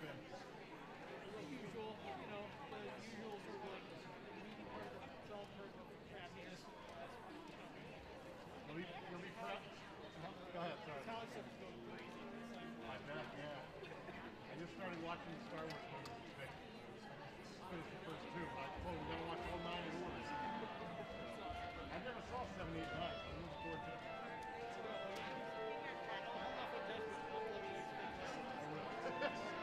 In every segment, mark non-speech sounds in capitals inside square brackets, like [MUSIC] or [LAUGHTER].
The usual, you know, the usual sort of like meaty part of the happiness. Will he, will prep? Go ahead, sorry. Going crazy. I bet, yeah. I just started watching the Star Wars movies today. Finished the first two. I told him I'm gonna watch all nine in order. I never saw seven, eight, nine. I'm looking forward to it. I'll not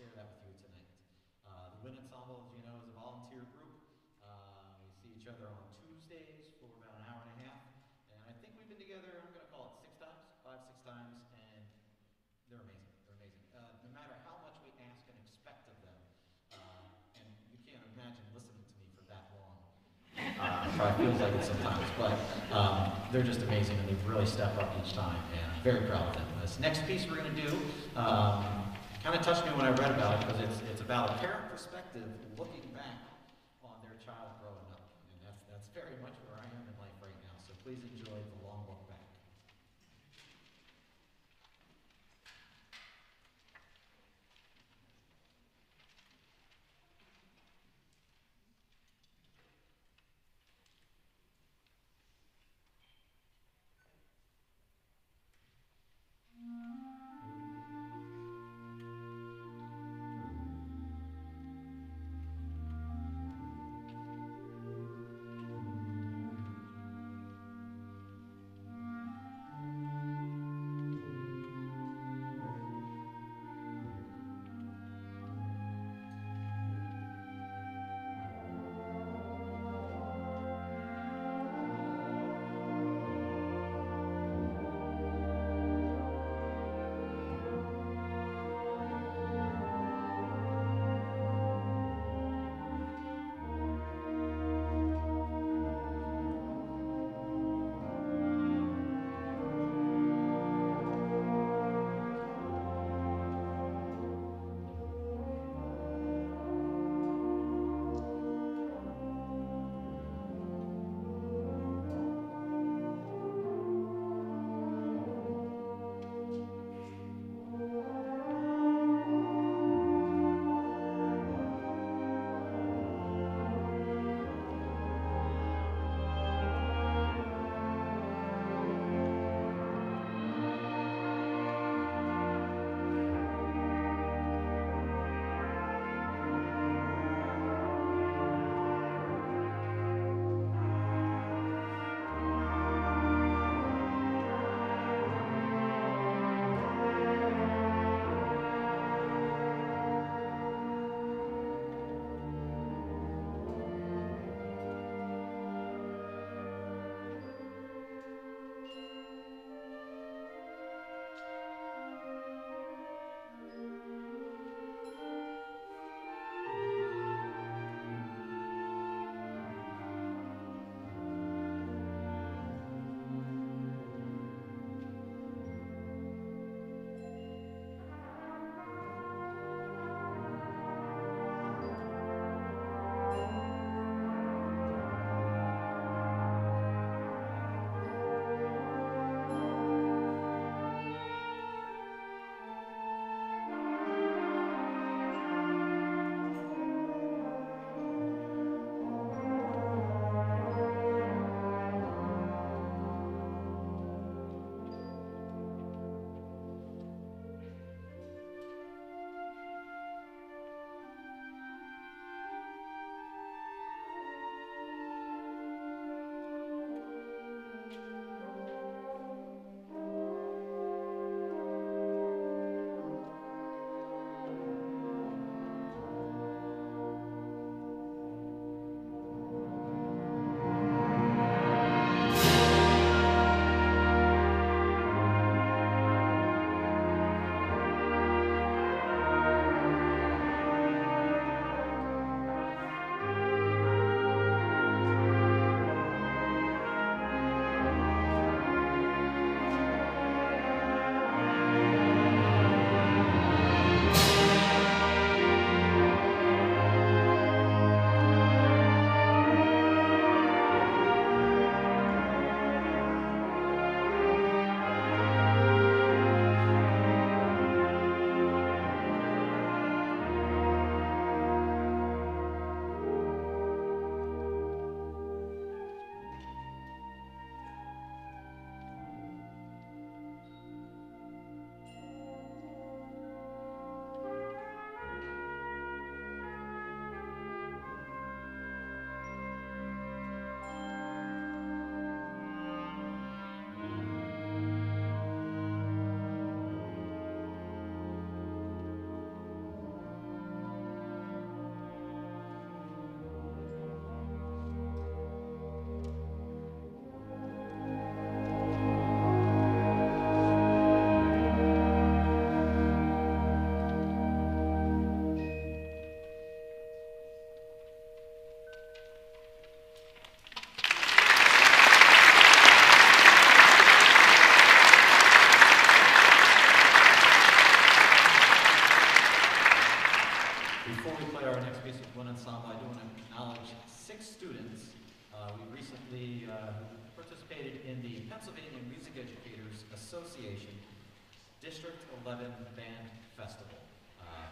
share that with you tonight. Uh, the Wind Ensemble, as you know, is a volunteer group. Uh, we see each other on Tuesdays for about an hour and a half, and I think we've been together, I'm going to call it six times, five, six times, and they're amazing. They're amazing. Uh, no matter how much we ask and expect of them, uh, and you can't imagine listening to me for that long. Uh, probably feels like it sometimes, but um, they're just amazing, and they really step up each time, and I'm very proud of them. This next piece we're going to do um, kind of touched me when I read about it because it's, it's about a parent perspective looking Pennsylvania Music Educators Association District 11 Band Festival. Uh,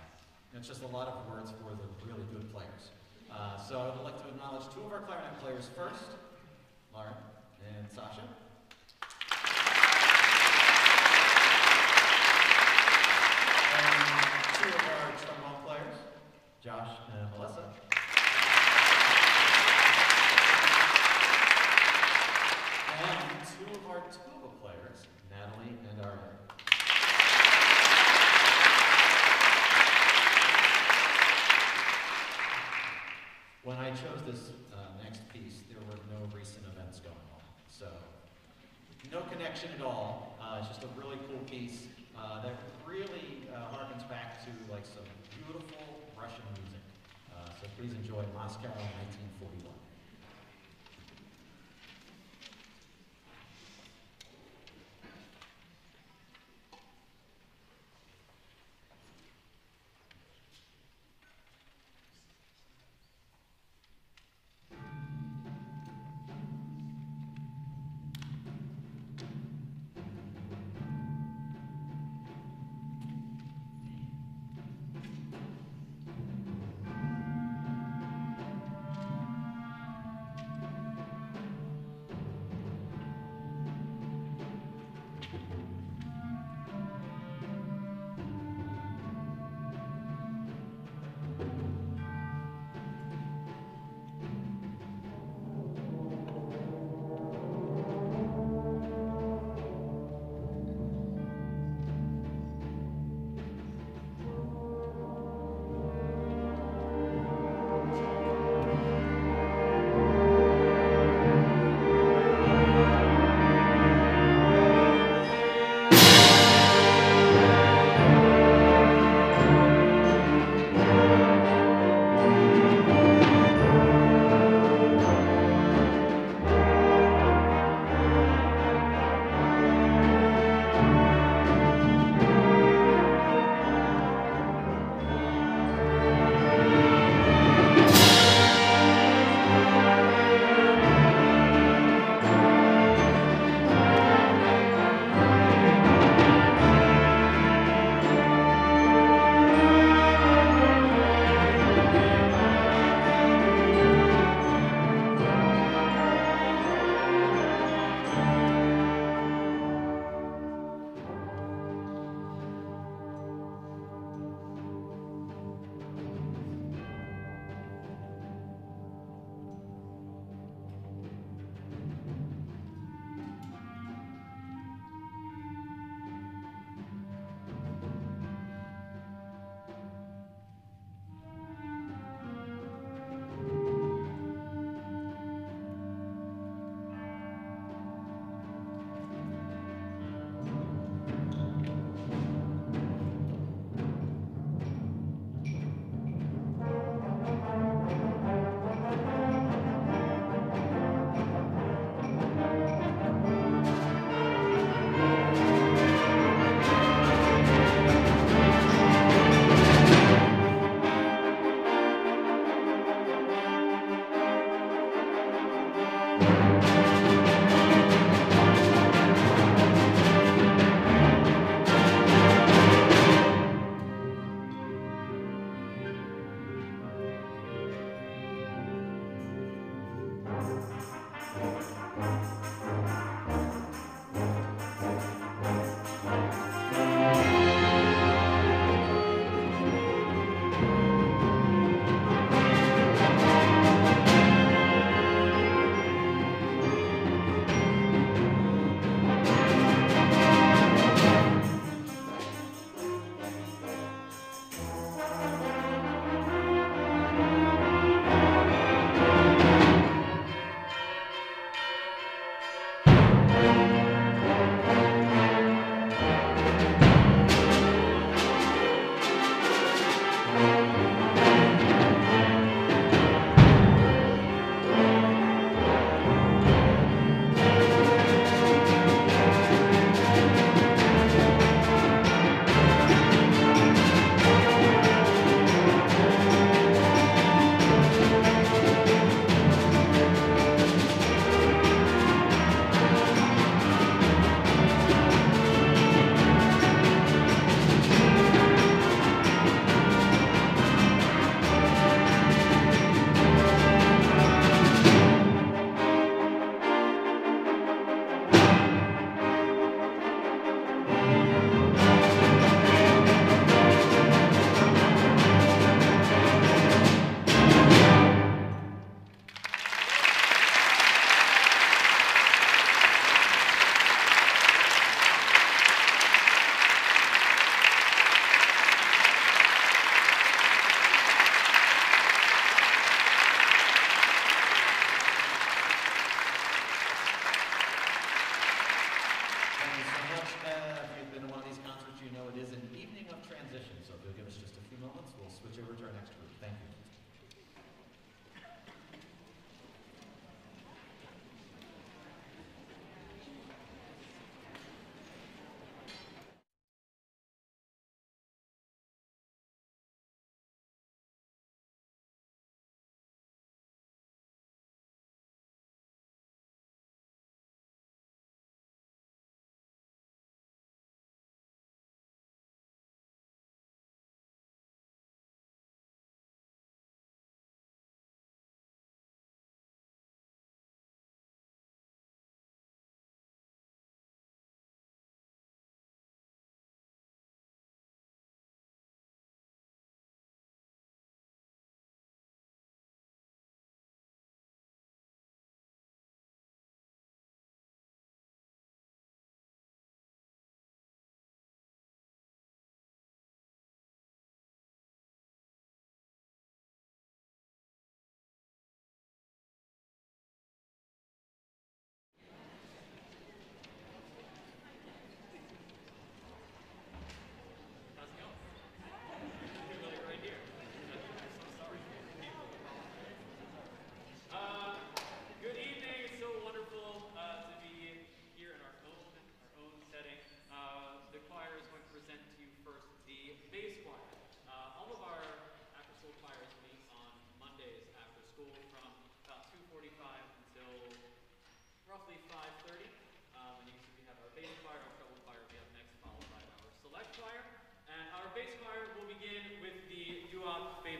It's just a lot of words for the really good players. Uh, So I would like to acknowledge two of our clarinet players first, Lauren and Sasha. And two of our trombone players, Josh and Melissa. And two of our tuba players, Natalie and Arya. When I chose this uh, next piece, there were no recent events going on. So, no connection at all. Uh, it's just a really cool piece uh, that really uh, harkens back to like some beautiful Russian music. Uh, so please enjoy Moscow 1941.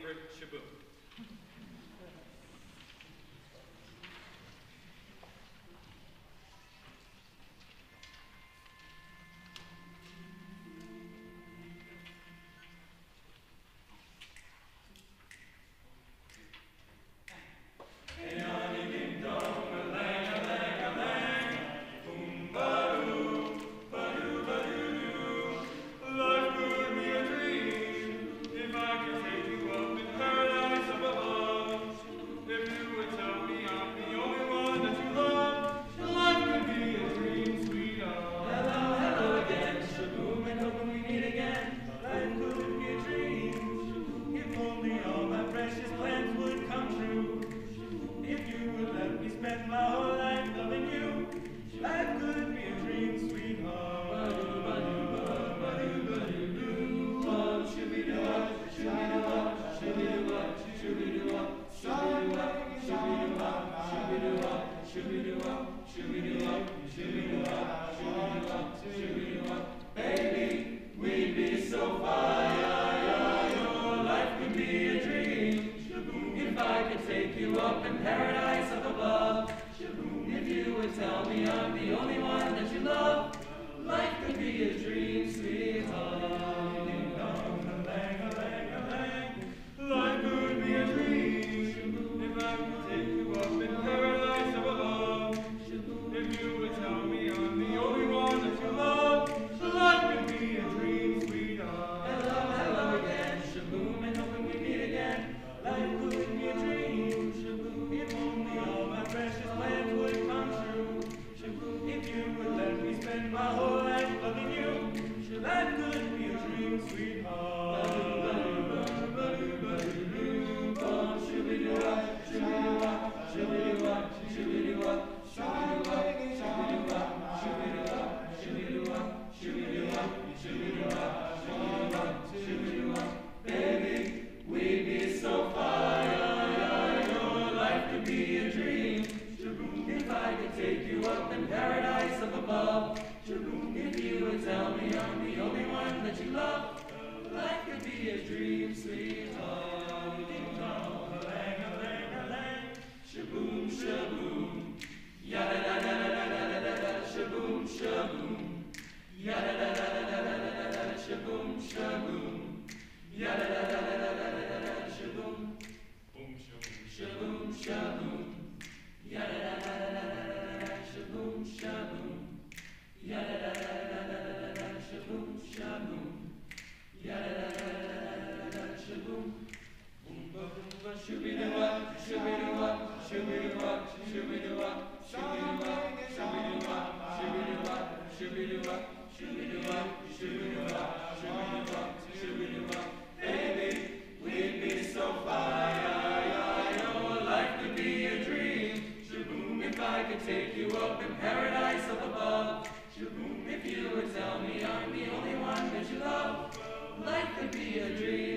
Curitiba. paradise up above. To whom if you would tell me I'm the only one that you love, life could be a dream.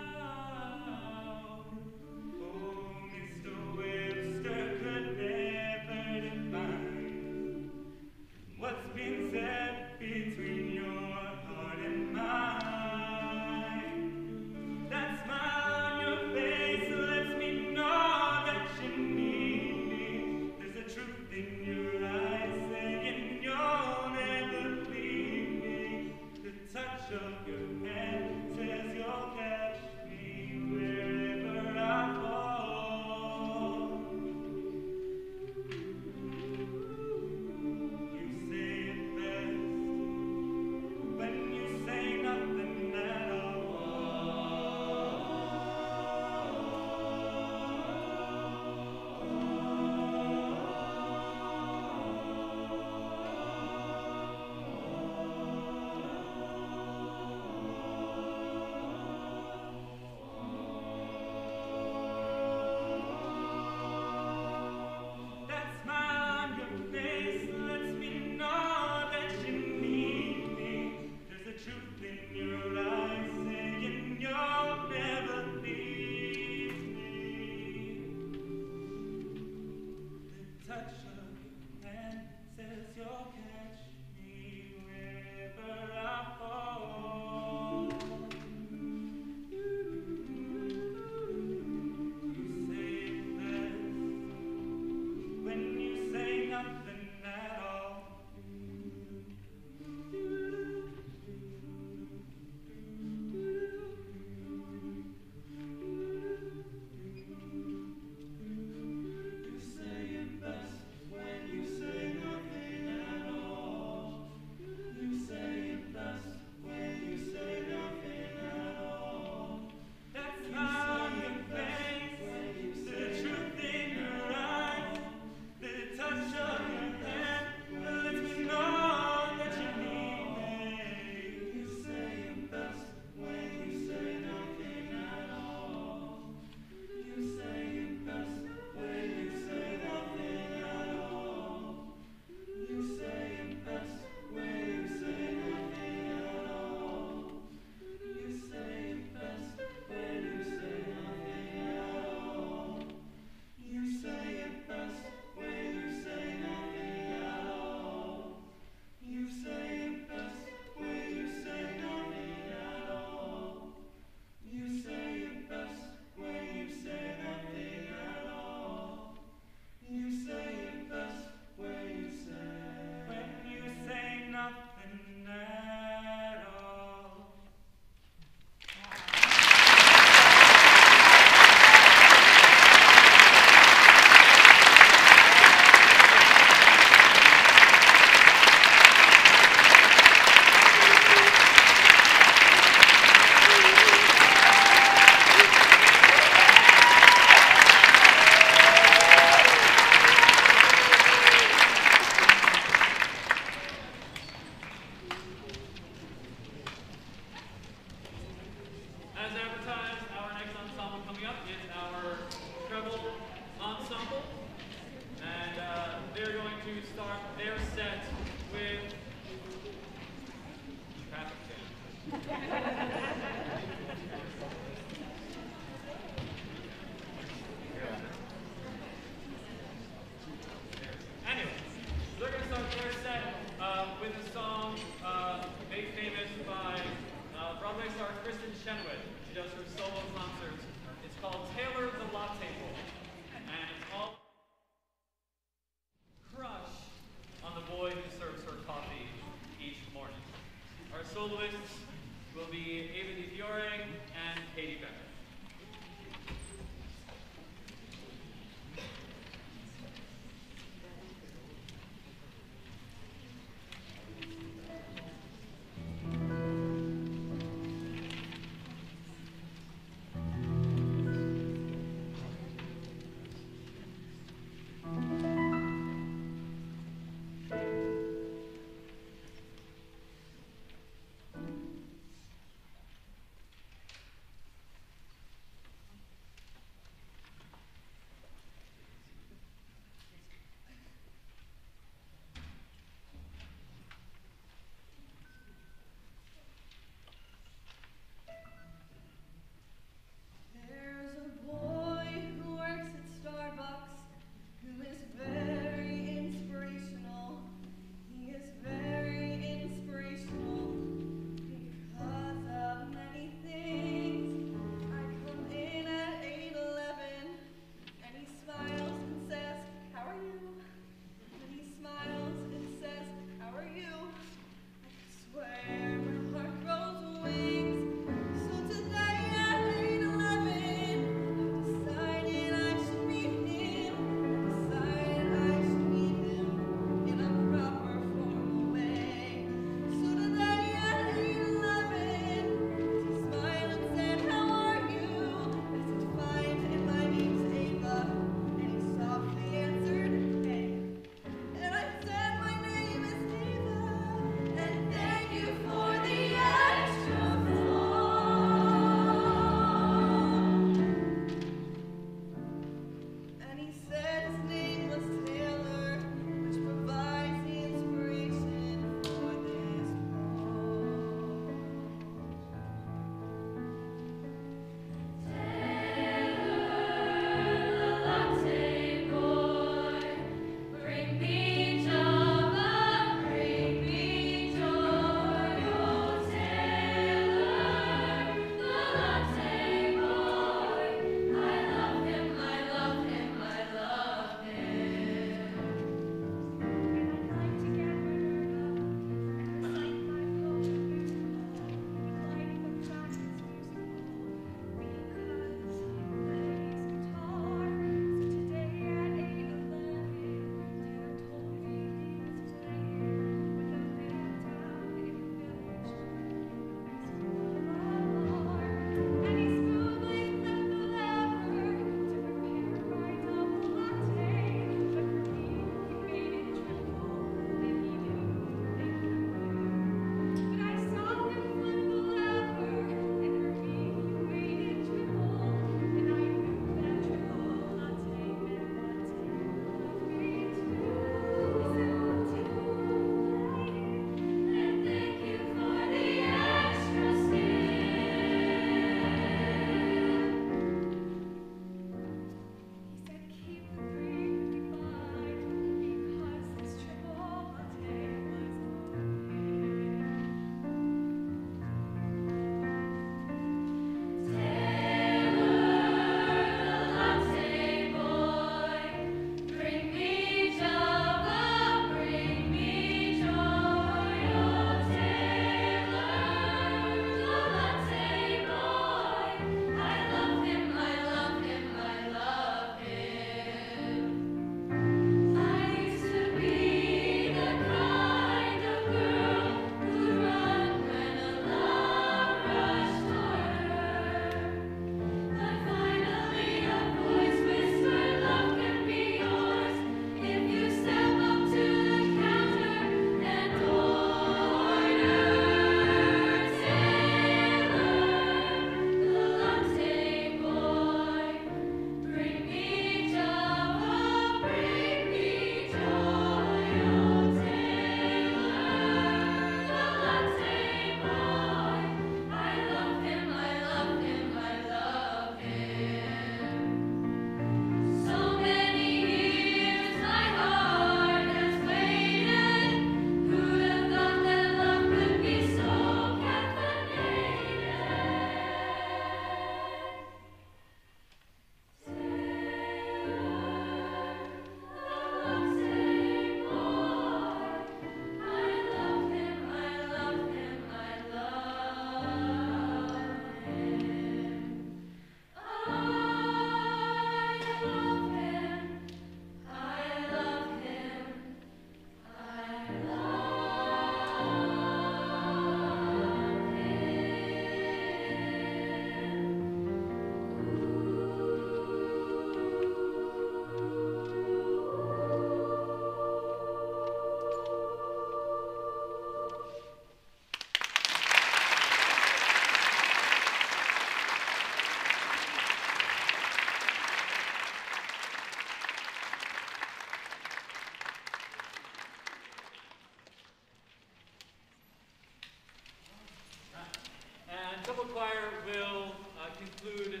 Double choir will uh, conclude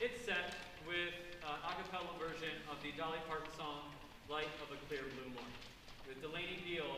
its set with an uh, a cappella version of the Dolly Parton song, Light of a Clear Blue Morning, with Delaney Beal.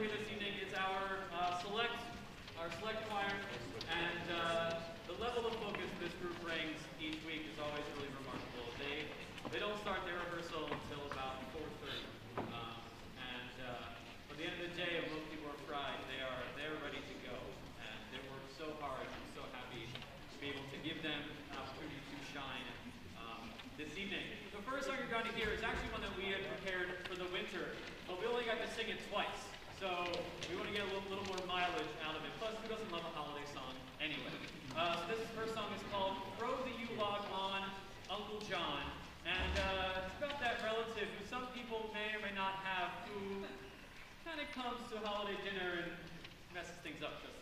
look at this evening is our uh, select, our select choir, and uh, the level of focus this group brings each week is always really remarkable. They they don't start their rehearsal until about 4:30, uh, and uh, by the end of the day, when most people are fried, they are they're ready to go, and they work so hard. I'm so happy to be able to give them an opportunity to shine um, this evening. The first song you're going to hear is actually one that we had prepared for the winter, but we only got to sing it twice. So we want to get a little, little more mileage out of it. Plus, who doesn't love a holiday song anyway? Uh, so this first song is called "Throw the Yule Log on Uncle John," and uh, it's about that relative who some people may or may not have, who kind of comes to holiday dinner and messes things up just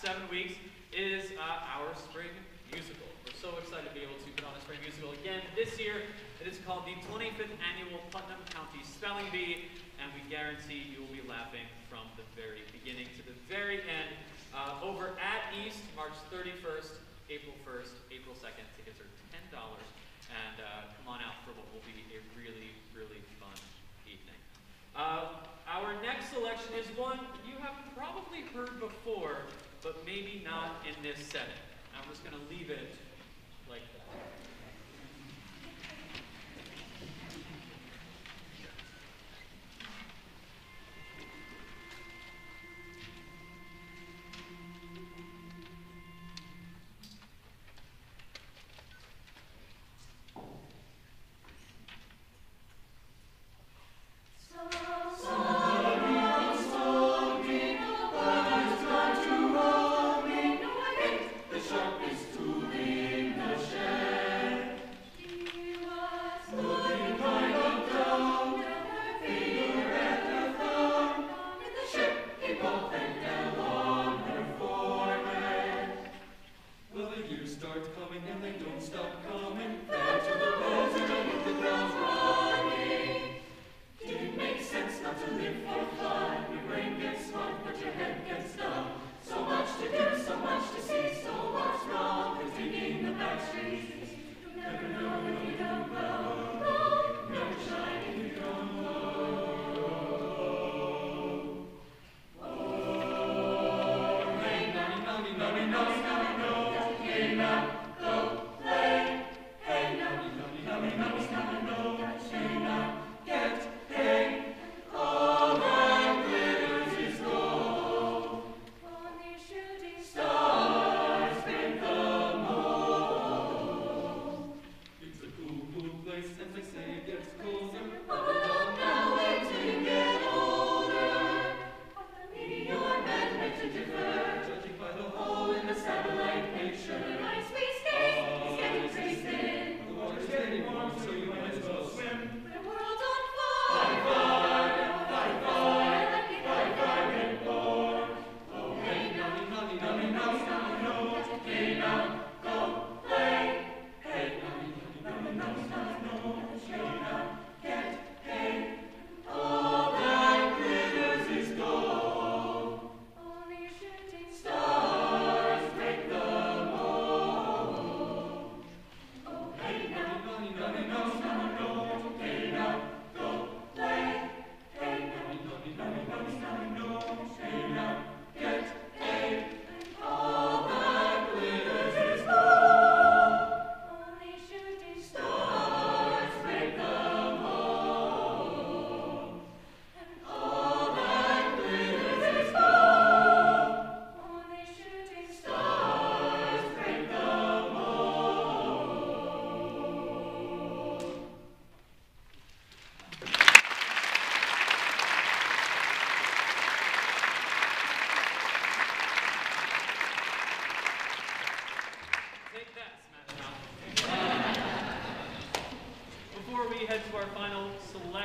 seven weeks,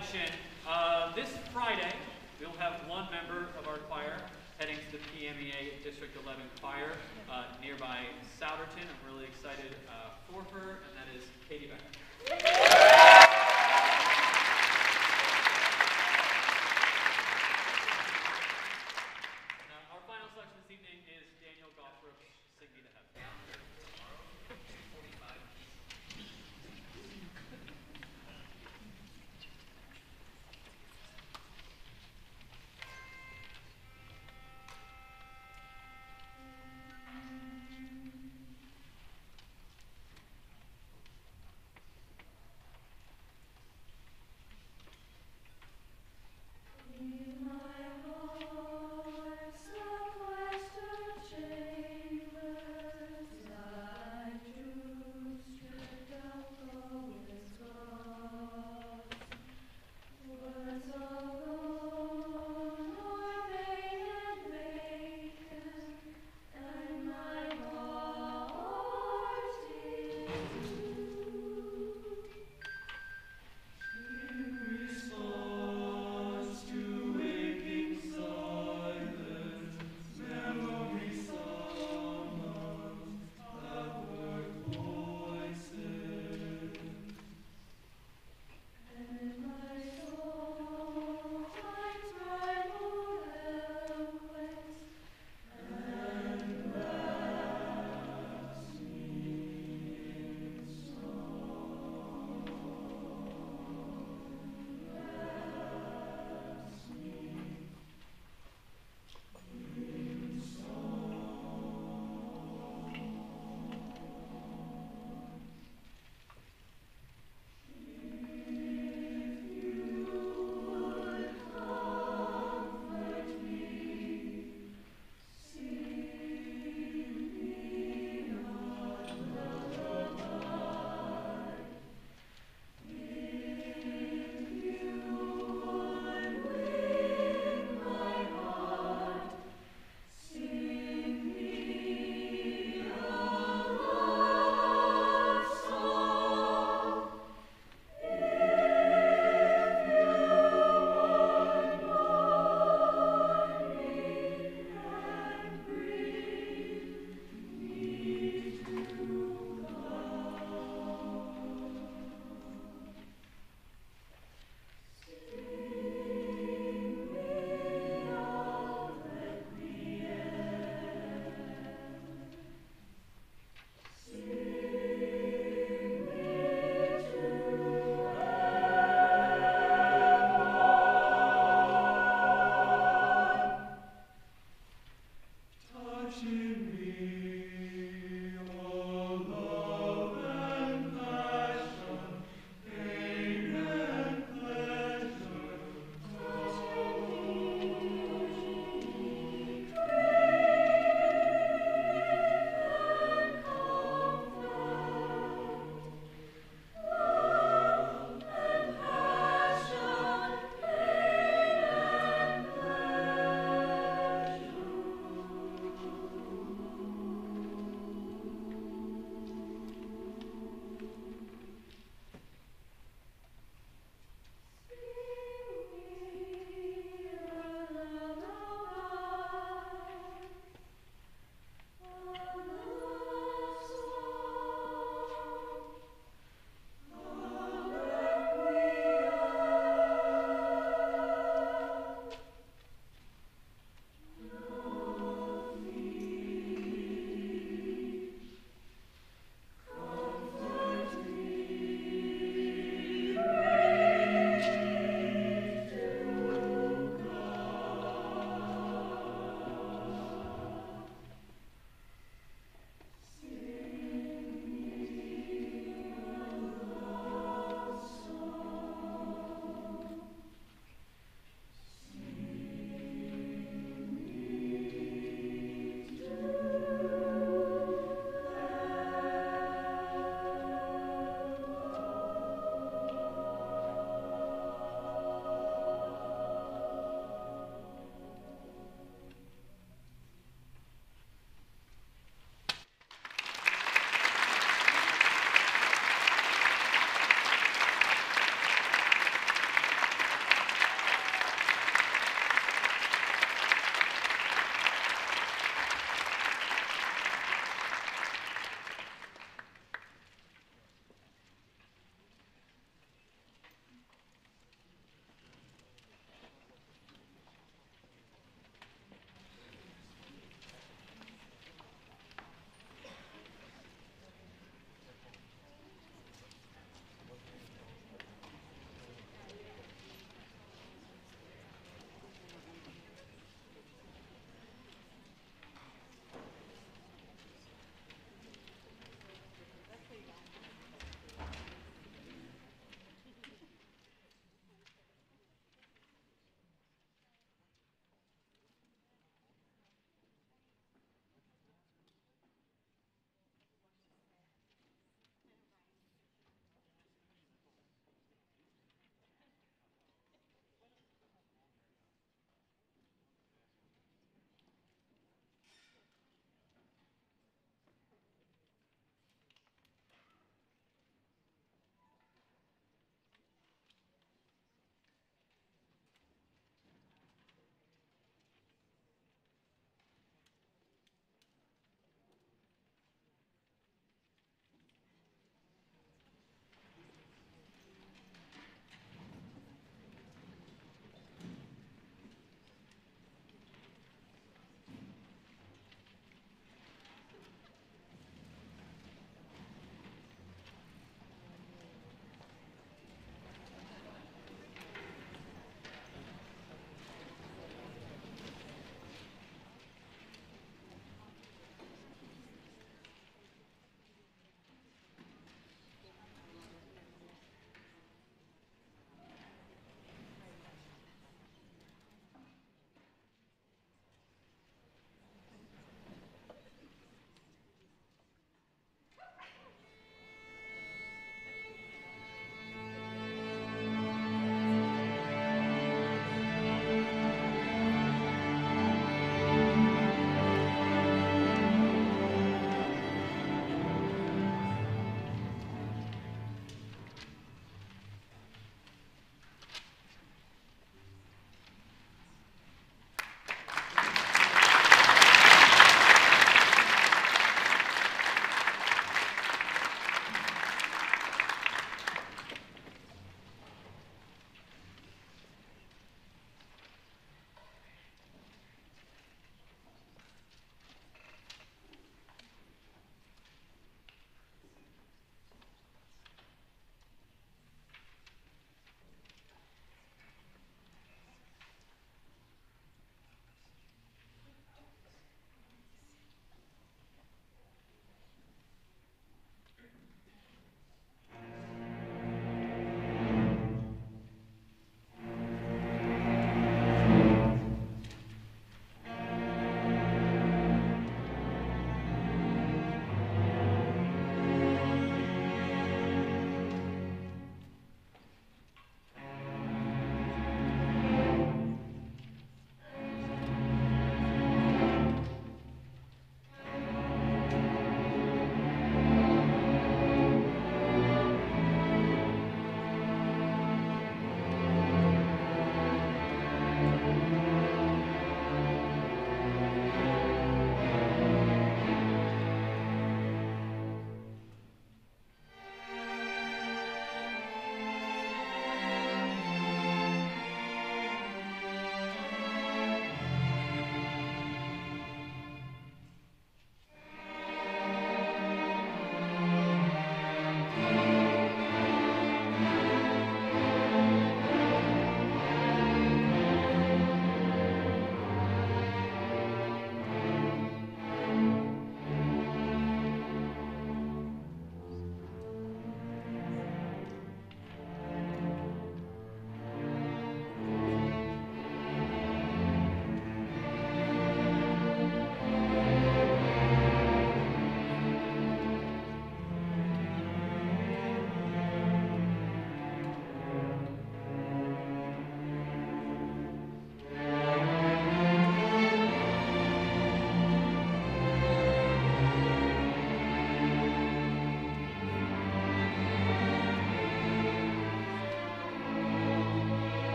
final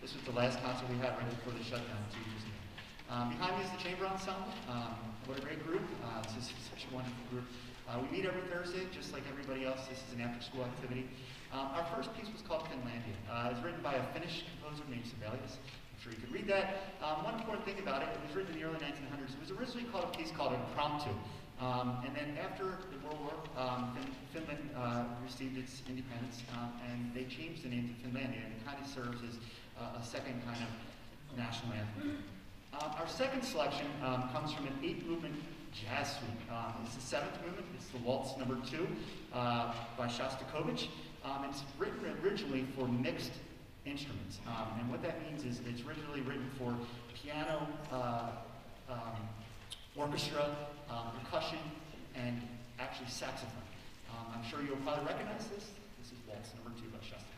this was the last concert we had right before the shutdown two years ago. Um, behind me is the Chamber Ensemble. Um, what a great group. Uh, this is such a wonderful group. Uh, we meet every Thursday, just like everybody else. This is an after-school activity. Um, our first piece was called Finlandia. Uh, it was written by a Finnish composer named Sibelius. I'm sure you could read that. Um, one important thing about it, it was written in the early 1900s. It was originally called a piece called Impromptu. Um, and then after the World War, um, fin- Finland uh, received its independence, um, and they changed the name to Finlandia, and it kind of serves as uh, a second kind of national anthem. Uh, our second selection um, comes from an eight-movement jazz suite. Um, it's the seventh movement. It's the waltz number two uh, by Shostakovich. Um, it's written originally for mixed instruments, um, and what that means is it's originally written for piano, uh, orchestra, percussion, and actually saxophone. Um, I'm sure you'll probably recognize this. This is waltz number two by Shostakovich.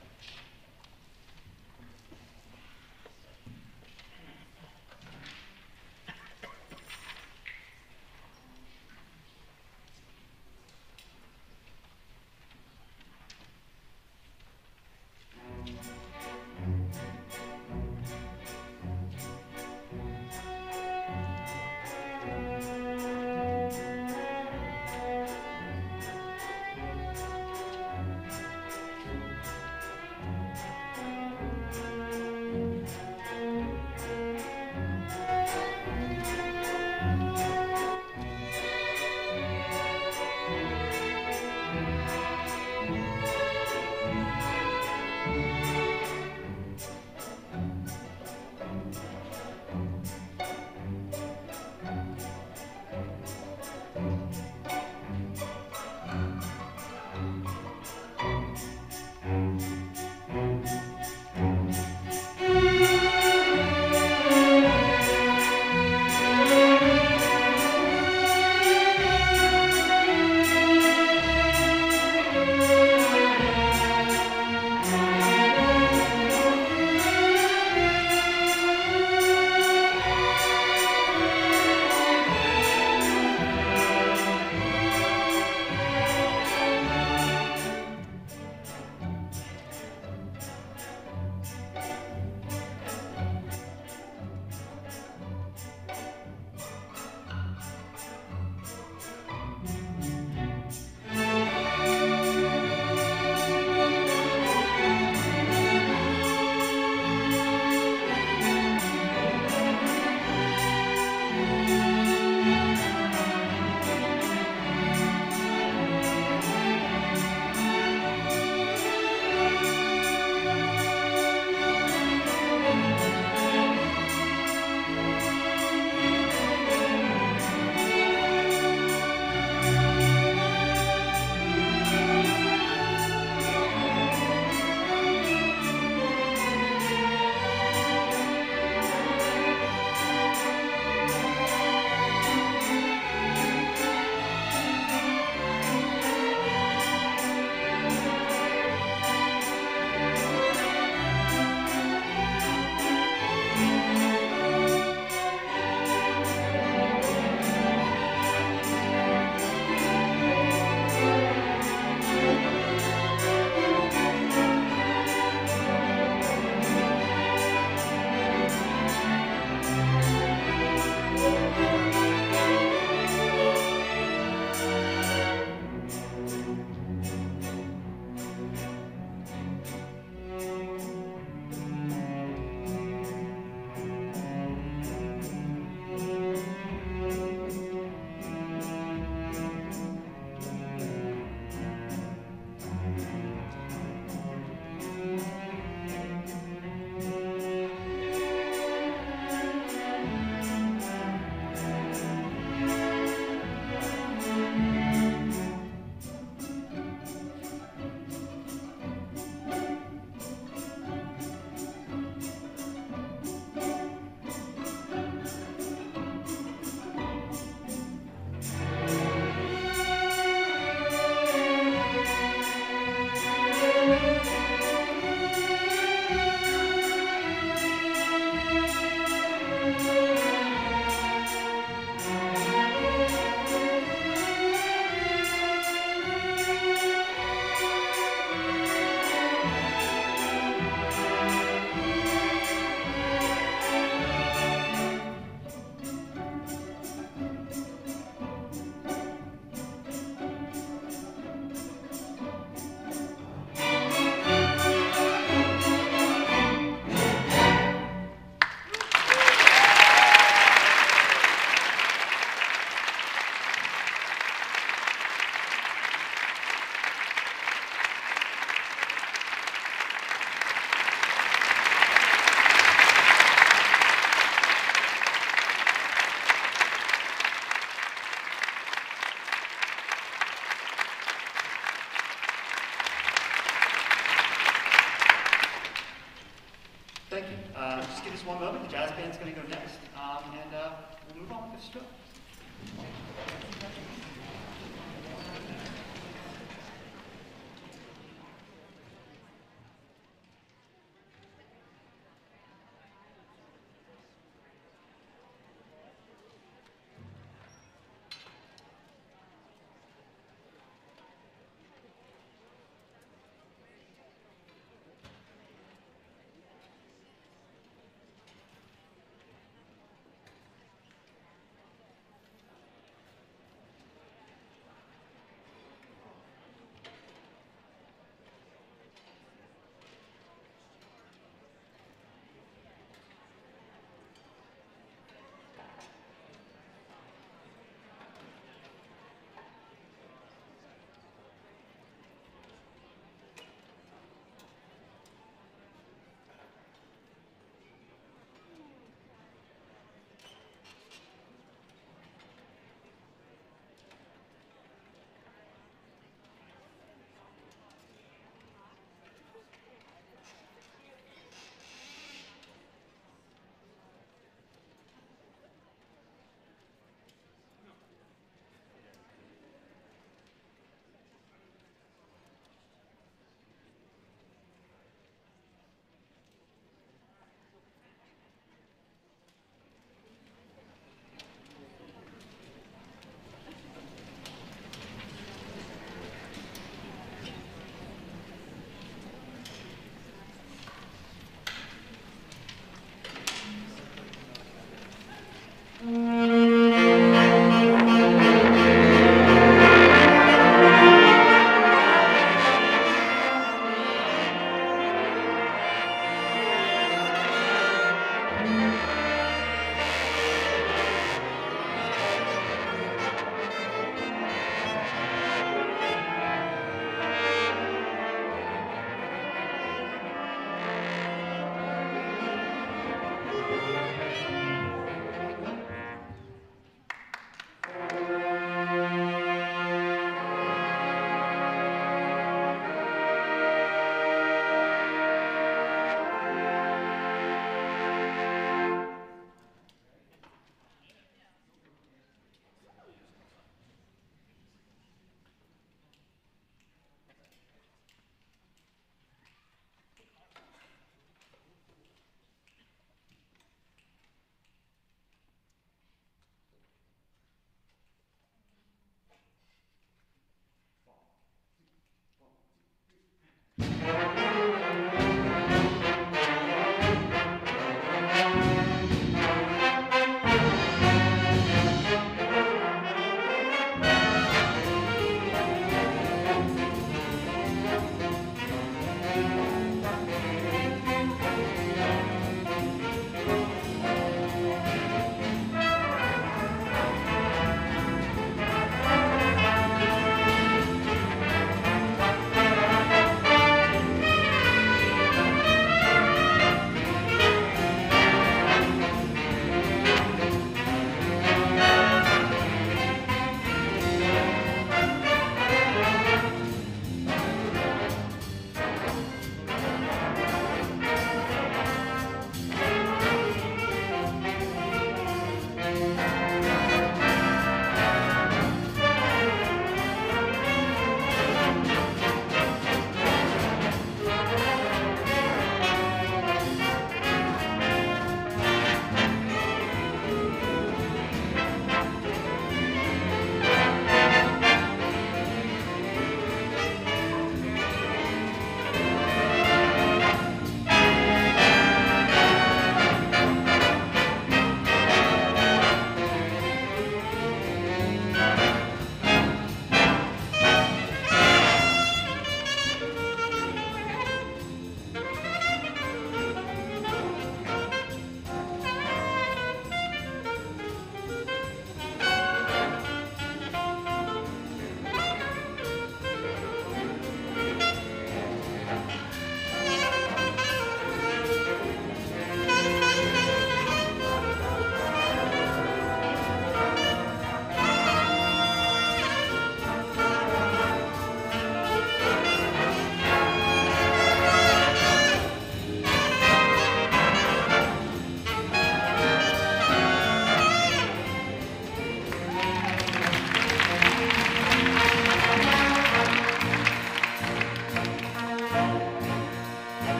Thank [LAUGHS]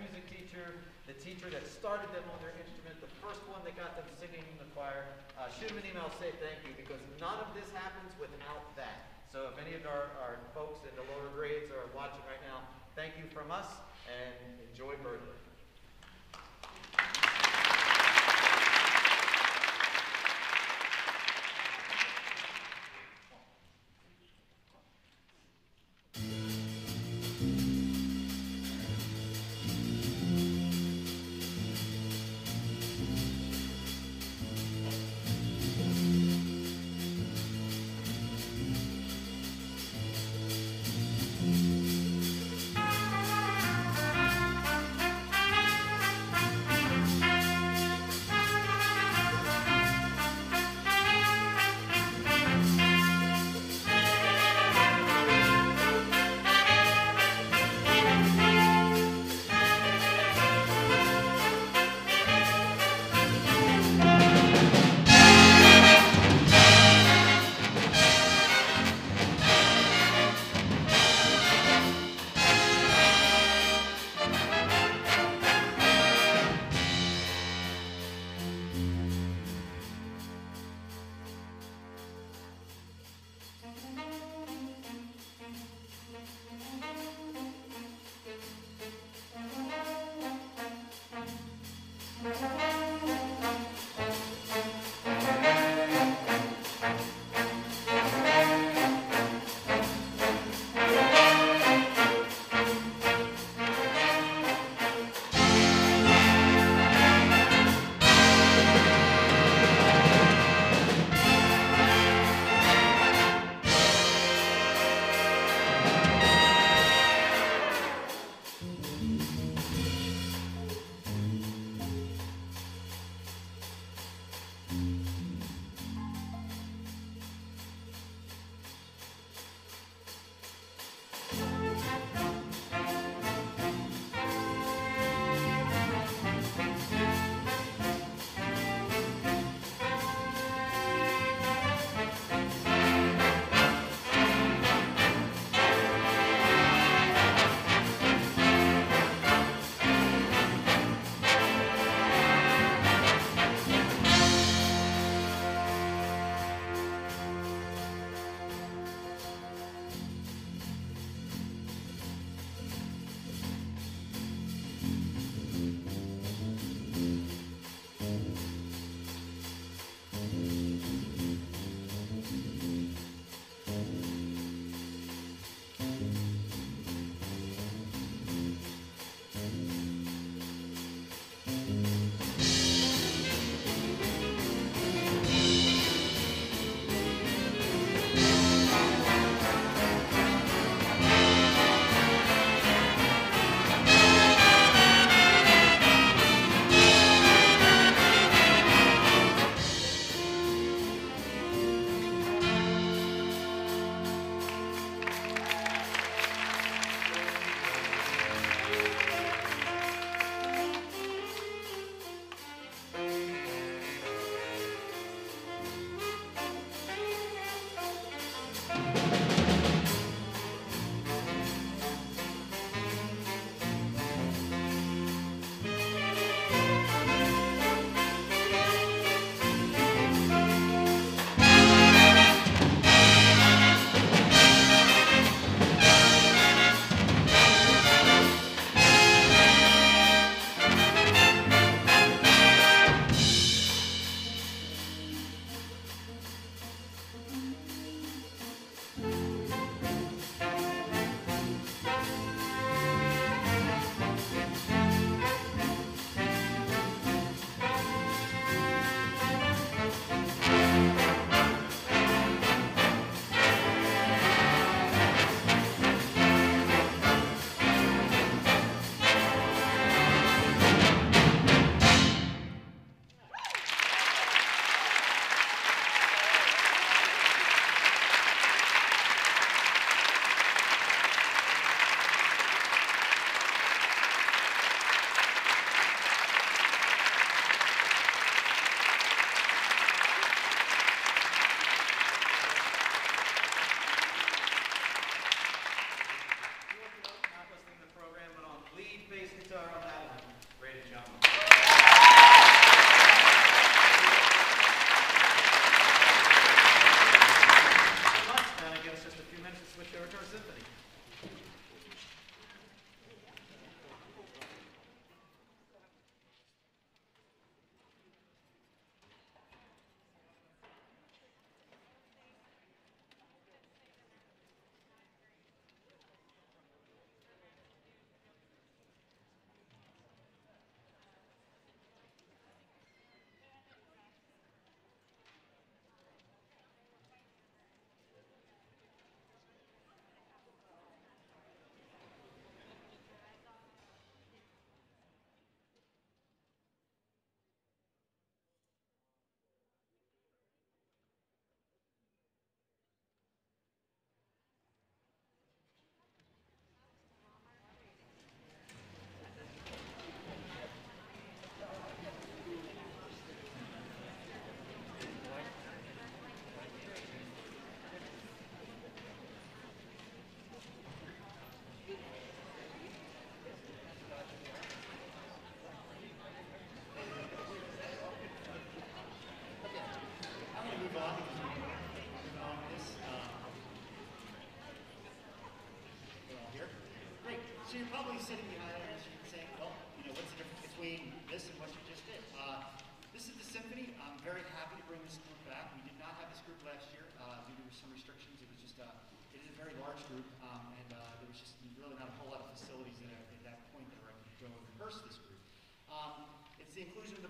music teacher, the teacher that started them on their instrument, the first one that got them singing in the choir. Uh, shoot them an email, say thank you, because none of this happens without that. So if any of our, our folks in the lower grades are watching right now, thank you from us and enjoy Birdland.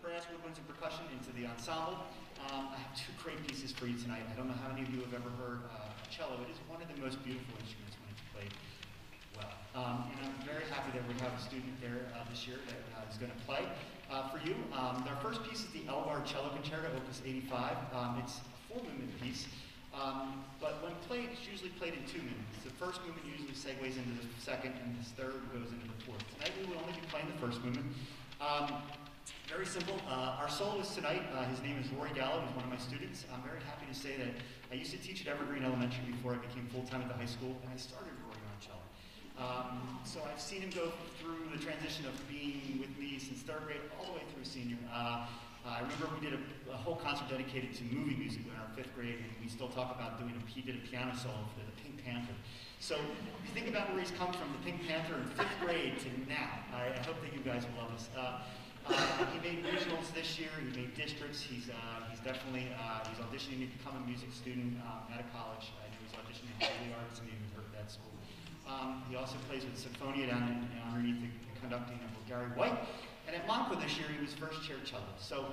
Brass, woodwinds, and percussion into the ensemble. Um, I have two great pieces for you tonight. I don't know how many of you have ever heard uh, cello. It is one of the most beautiful instruments when it's played well. Um, and I'm very happy that we have a student there uh, this year that uh, is going to play uh, for you. Um, our first piece is the Elgar Cello Concerto, Opus 85. Um, it's a four-movement piece, um, but when played, it's usually played in two movements. The first movement usually segues into the second, and the third goes into the fourth. Tonight we will only be playing the first movement. Um, very simple. Uh, our soloist tonight, uh, his name is Rory Gallo. He's one of my students. I'm very happy to say that I used to teach at Evergreen Elementary before I became full-time at the high school, and I started Rory on cello. Um, so I've seen him go through the transition of being with me since third grade all the way through senior. Uh, I remember we did a, a, whole concert dedicated to movie music in our fifth grade, and we still talk about doing a, he did a piano solo for the Pink Panther. So you think about where he's come from, the Pink Panther in fifth grade to now, I, I hope that you guys will love this. Uh, uh, he made regionals this year. He made districts. He's uh, he's definitely uh, he's auditioning to become a music student um, at a college. I know he's auditioning for the arts and even heard that school. Um, he also plays with Symphonia down in, underneath the, the conducting of Gary White. And at Montclair this year, he was first chair cello. So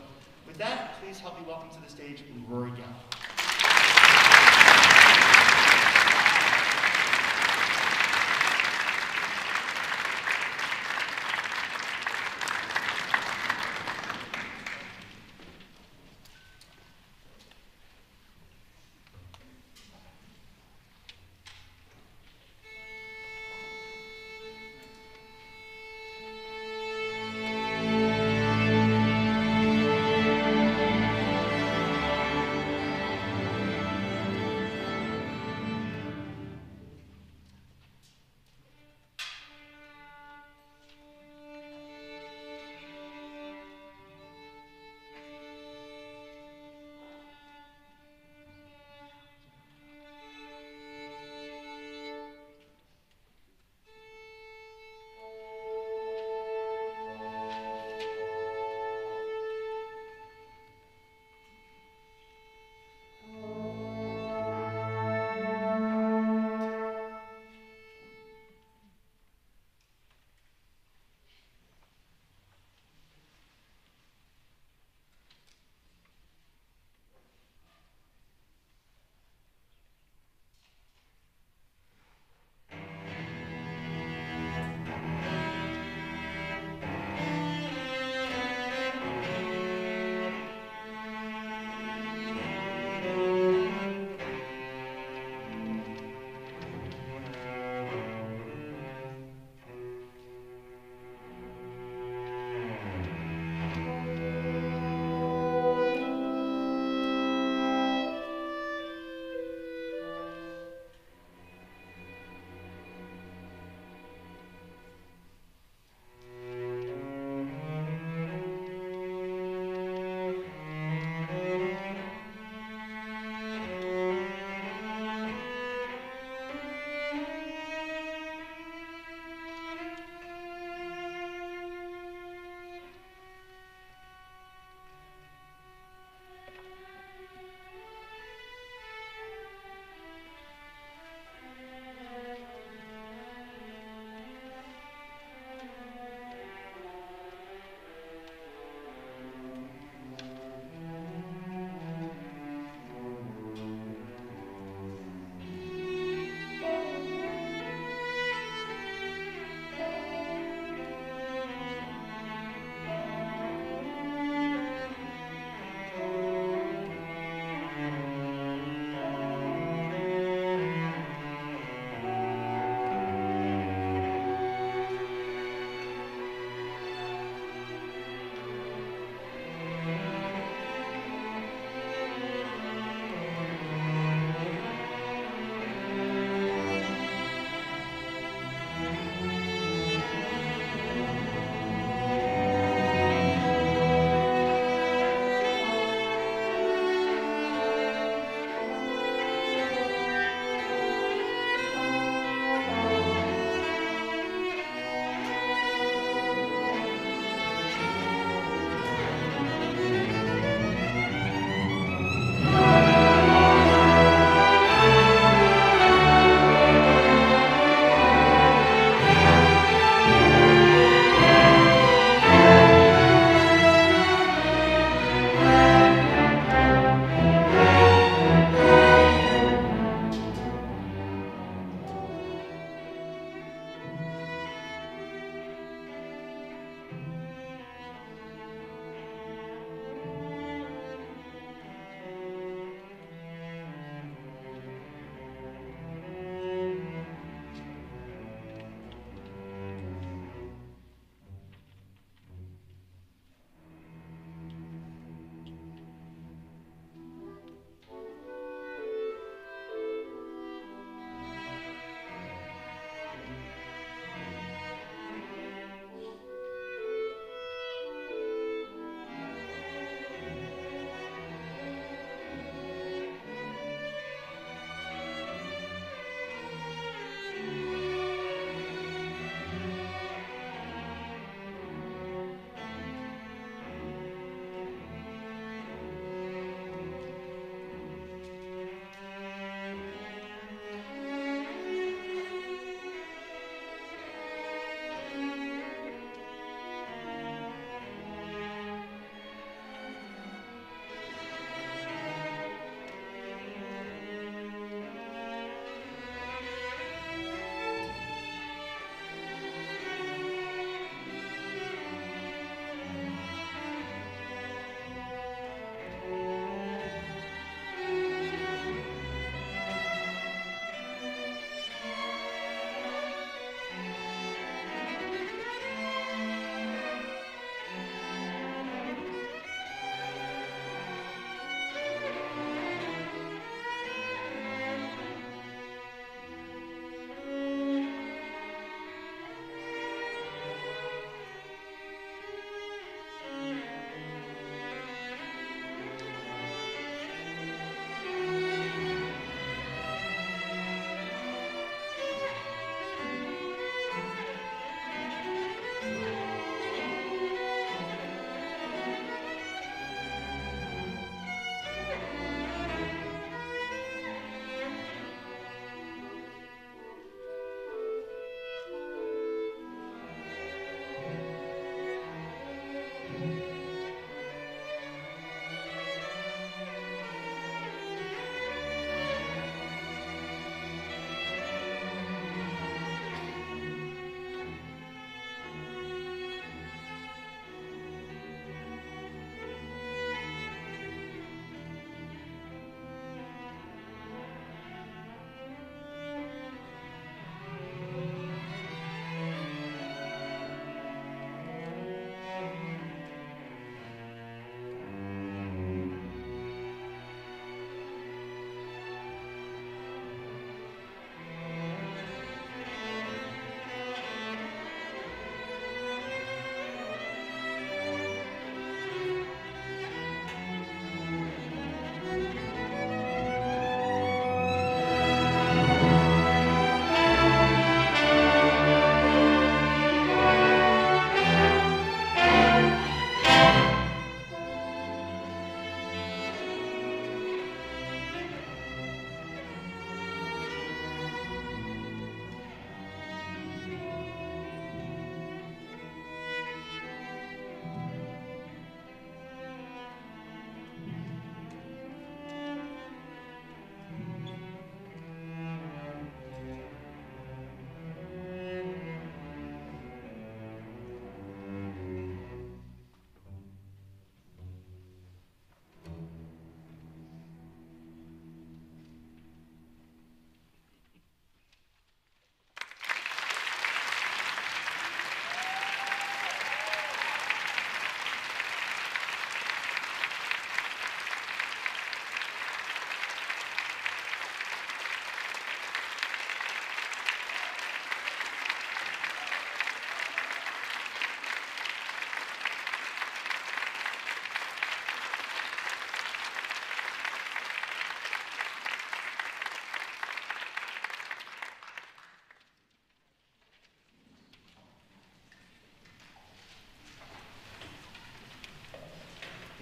with that, please help me welcome to the stage Rory Gallo.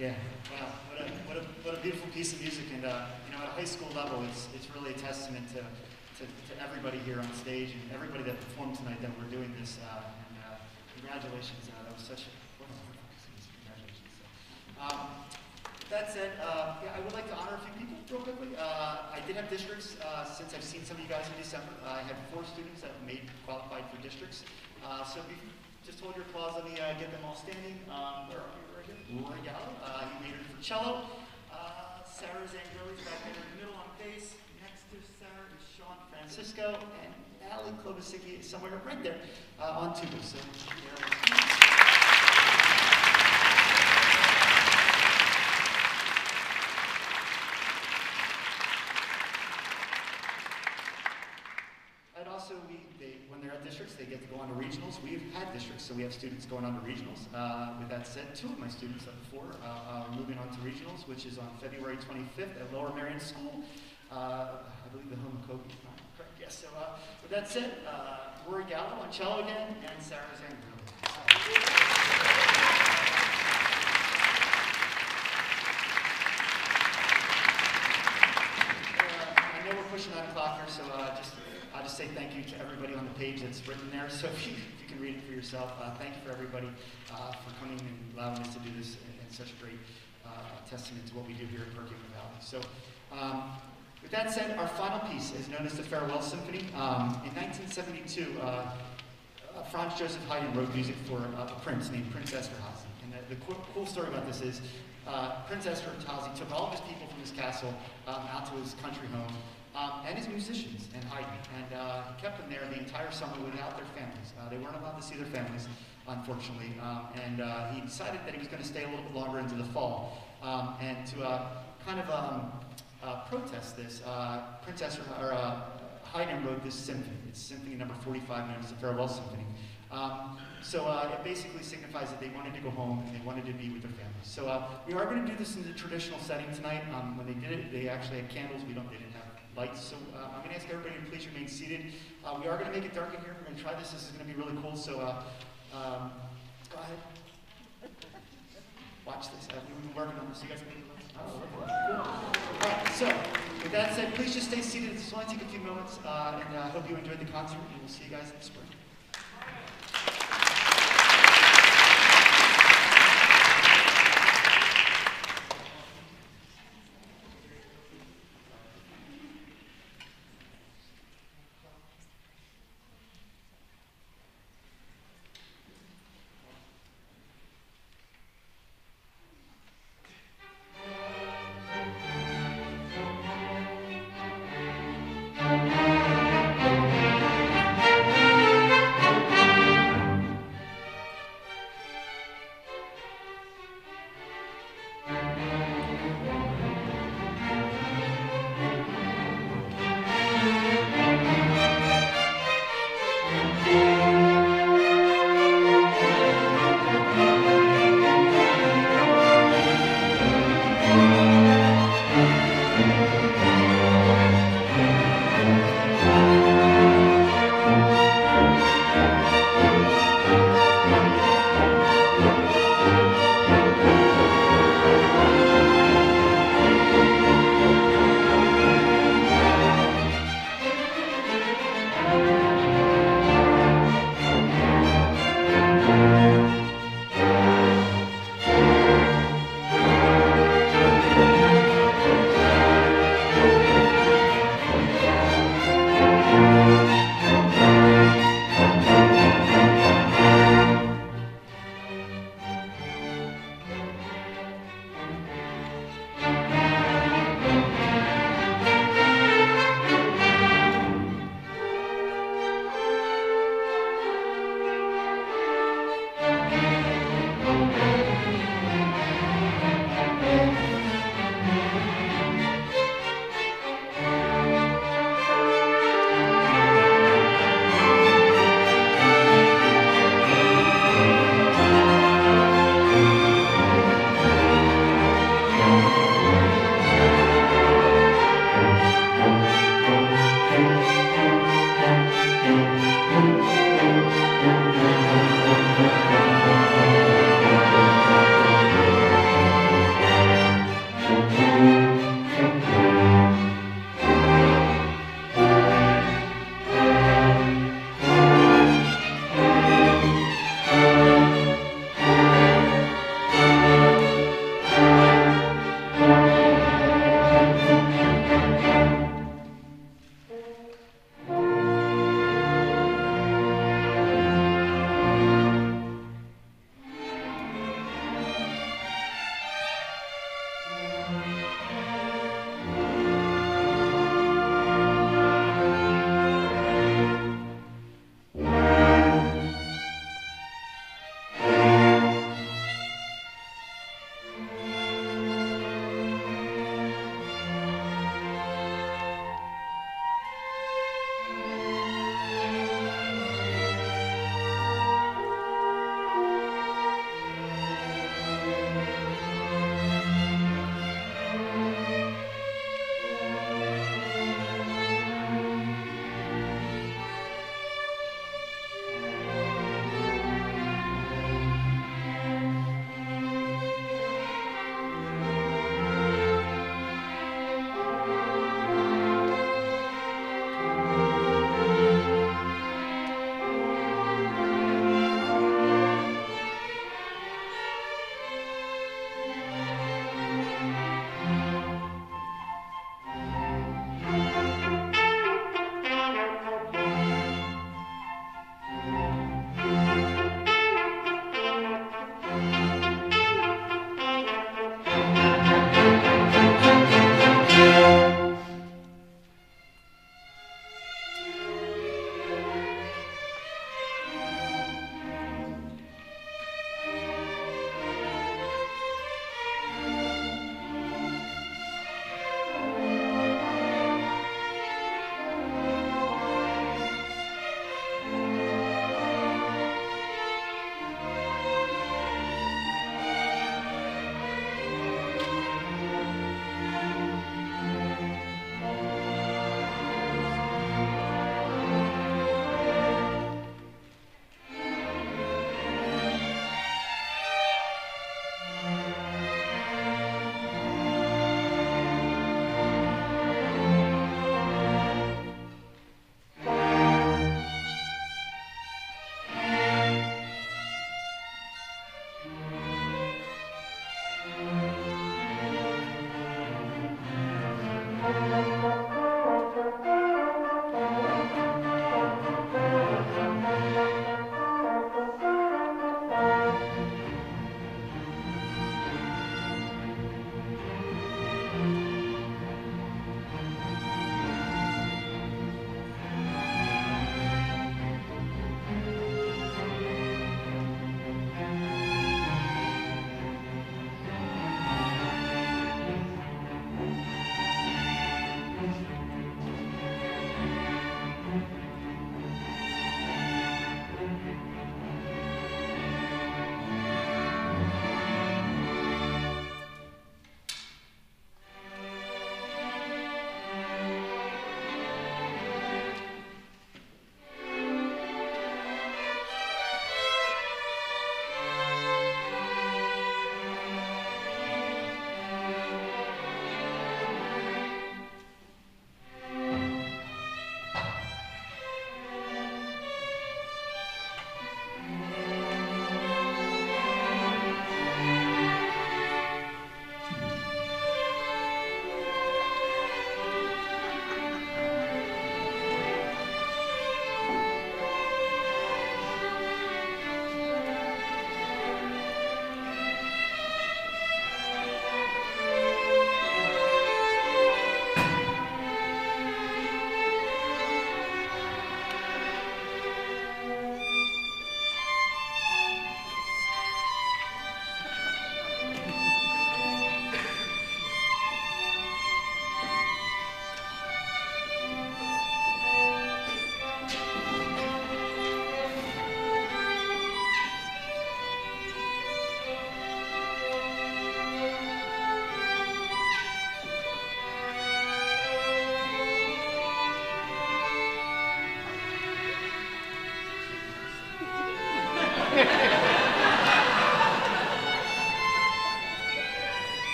Yeah, wow, what a, what a, what a beautiful piece of music, and, uh, you know, at a high school level, it's, it's really a testament to, to, to everybody here on stage and everybody that performed tonight that we're doing this, uh, and, uh, congratulations, uh, that was such a, wonderful congratulations. Um, that said, uh, yeah, I would like to honor a few people real quickly. Uh, I did have districts, uh, since I've seen some of you guys in December, I had four students that made qualified for districts. Uh, so if you just hold your applause, let me, uh, get them all standing, um, Gallo, uh, he made it for cello. Uh, Sarah Zangrilli's back there in the middle on bass. Next to Sarah is Sean Francisco, and Allie Klobasicki is somewhere right there, uh, on tuba. So, yeah. And also, we, they, when they're at districts, they get to go on to regionals. We've had so we have students going on to regionals. Uh, with that said, two of my students of the uh, are moving on to regionals, which is on February 25th at Lower Merion School. Uh, I believe the home of Kobe. Correct. Yes. So, uh, with that said, uh, Rory Gallo on cello again, and Sarah Zangrillo. Uh, I know we're pushing the clock so uh, just I'll just say thank you to everybody on the page that's written there. So if you, if you can read it for yourself, uh, thank you for everybody uh, for coming and allowing us to do this and, and such a great uh, testament to what we do here at Perkiomen Valley. So. Um, with that said, our final piece is known as the Farewell Symphony. Um, in 1972, uh, uh, Franz Joseph Haydn wrote music for uh, a prince named Prince Esterhazy. And the, the cool, cool story about this is uh, Prince Esterhazy took all of his people from his castle um, out to his country home um, and his musicians and Haydn. And uh, he kept them there the entire summer without their families. Uh, they weren't allowed to see their families, unfortunately. Um, and uh, he decided that he was going to stay a little bit longer into the fall. Um, and to uh, kind of um, uh, protest this, uh, Prince Esther, or Haydn wrote this symphony. It's symphony number 45, known as the Farewell Symphony. Um, so it basically signifies that they wanted to go home and they wanted to be with their families. So we are going to do this in the traditional setting tonight. Um, when they did it, they actually had candles. We don't, they didn't lights. So uh, I'm going to ask everybody to please remain seated. Uh, we are going to make it dark in here. We're going to try this. This is going to be really cool. So uh, um, go ahead. Watch this. Uh, we've been working on this. You guys ready? All right, so with that said, please just stay seated. This will only take a few moments, uh, and I uh, hope you enjoyed the concert, and we'll see you guys in the spring.